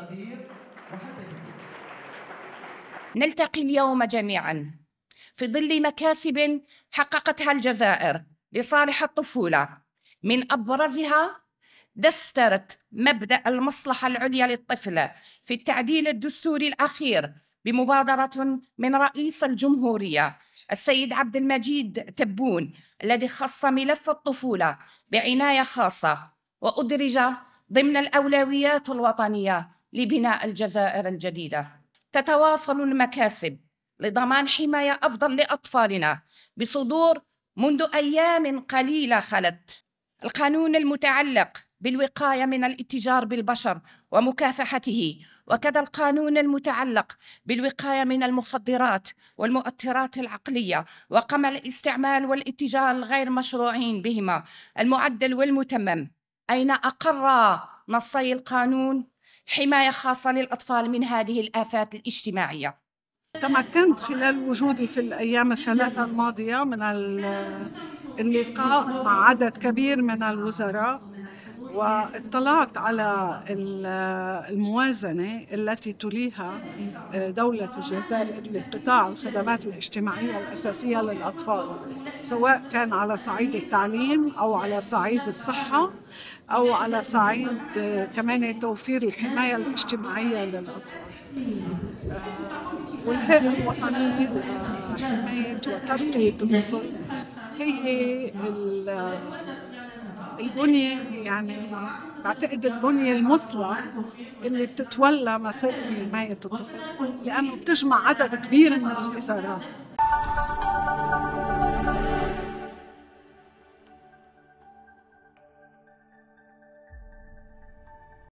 الصغير وحتى نلتقي اليوم جميعا في ظل مكاسب حققتها الجزائر لصالح الطفولة. من أبرزها دسترت مبدأ المصلحة العليا للطفل في التعديل الدستوري الأخير بمبادرة من رئيس الجمهورية السيد عبد المجيد تبون الذي خص ملف الطفولة بعناية خاصة وأدرج ضمن الأولويات الوطنية لبناء الجزائر الجديدة. تتواصل المكاسب لضمان حماية أفضل لأطفالنا بصدور منذ أيام قليلة خلت. القانون المتعلق بالوقاية من الاتجار بالبشر ومكافحته وكذا القانون المتعلق بالوقاية من المخدرات والمؤثرات العقلية وقمع الاستعمال والاتجار الغير مشروعين بهما المعدل والمتمم. أين أقر نصي القانون؟ حماية خاصة للأطفال من هذه الآفات الاجتماعية. تمكنت خلال وجودي في الأيام الثلاثة الماضية من اللقاء مع عدد كبير من الوزراء. واطلعت على الموازنة التي تليها دولة الجزائر لقطاع الخدمات الاجتماعية الأساسية للأطفال سواء كان على صعيد التعليم أو على صعيد الصحة أو على صعيد كمان توفير الحماية الاجتماعية للأطفال. والهيئة الوطنية لحماية وترقية الطفل هي البنية يعني بعتقد البنية المثلى اللي بتتولى مسائل حماية الطفل لأنه بتجمع عدد كبير من الوزارات